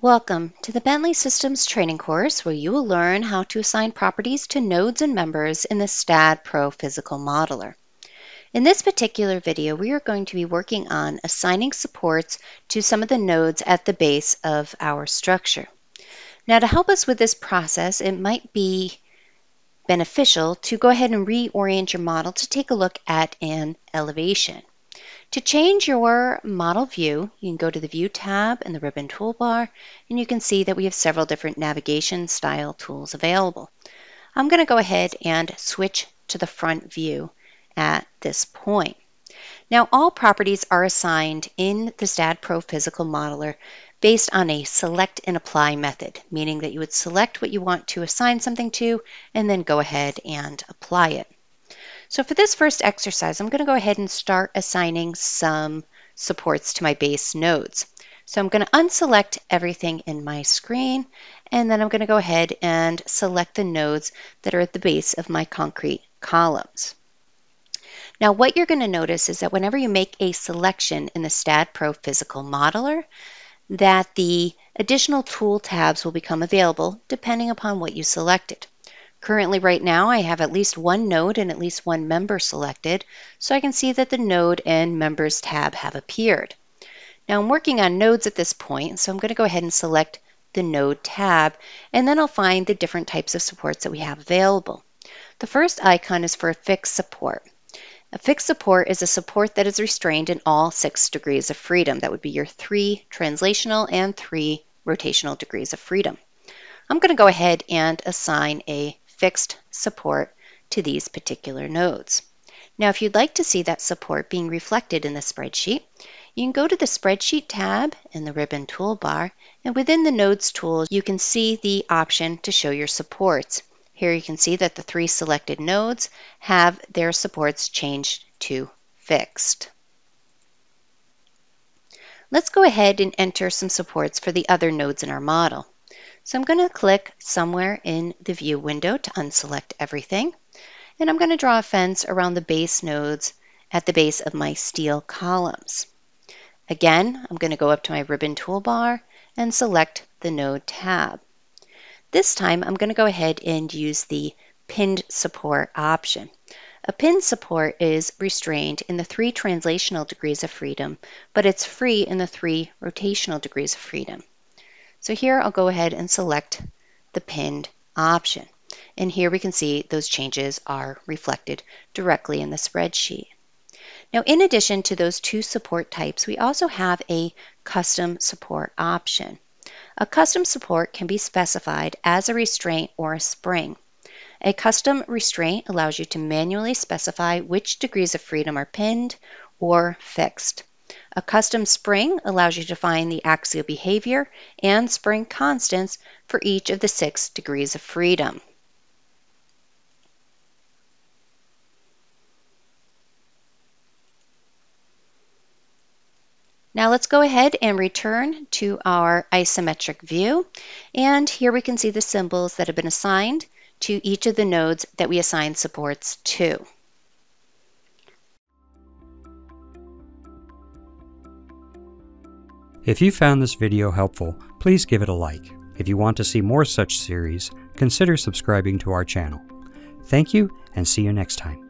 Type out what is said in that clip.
Welcome to the Bentley Systems training course where you will learn how to assign properties to nodes and members in the STAAD Pro Physical Modeler. In this particular video, we are going to be working on assigning supports to some of the nodes at the base of our structure. Now to help us with this process, it might be beneficial to go ahead and reorient your model to take a look at an elevation. To change your model view, you can go to the View tab in the ribbon toolbar, and you can see that we have several different navigation style tools available. I'm going to go ahead and switch to the front view at this point. Now, all properties are assigned in the STAAD Pro Physical Modeler based on a select and apply method, meaning that you would select what you want to assign something to and then go ahead and apply it. So for this first exercise, I'm going to go ahead and start assigning some supports to my base nodes. So I'm going to unselect everything in my screen, and then I'm going to go ahead and select the nodes that are at the base of my concrete columns. Now what you're going to notice is that whenever you make a selection in the STAAD Pro Physical Modeler, that the additional tool tabs will become available depending upon what you selected. Currently right now I have at least one node and at least one member selected, so I can see that the Node and Members tab have appeared. Now I'm working on nodes at this point, so I'm going to go ahead and select the Node tab, and then I'll find the different types of supports that we have available. The first icon is for a fixed support. A fixed support is a support that is restrained in all six degrees of freedom. That would be your three translational and three rotational degrees of freedom. I'm going to go ahead and assign a fixed support to these particular nodes. Now, if you'd like to see that support being reflected in the spreadsheet, you can go to the Spreadsheet tab in the ribbon toolbar, and within the Nodes tool, you can see the option to show your supports. Here you can see that the three selected nodes have their supports changed to fixed. Let's go ahead and enter some supports for the other nodes in our model. So I'm going to click somewhere in the view window to unselect everything. And I'm going to draw a fence around the base nodes at the base of my steel columns. Again, I'm going to go up to my ribbon toolbar and select the Node tab. This time, I'm going to go ahead and use the Pinned Support option. A pinned support is restrained in the three translational degrees of freedom, but it's free in the three rotational degrees of freedom. So here I'll go ahead and select the pinned option. And here we can see those changes are reflected directly in the spreadsheet. Now, in addition to those two support types, we also have a custom support option. A custom support can be specified as a restraint or a spring. A custom restraint allows you to manually specify which degrees of freedom are pinned or fixed. A custom spring allows you to define the axial behavior and spring constants for each of the six degrees of freedom. Now let's go ahead and return to our isometric view. And here we can see the symbols that have been assigned to each of the nodes that we assign supports to. If you found this video helpful, please give it a like. If you want to see more such series, consider subscribing to our channel. Thank you and see you next time.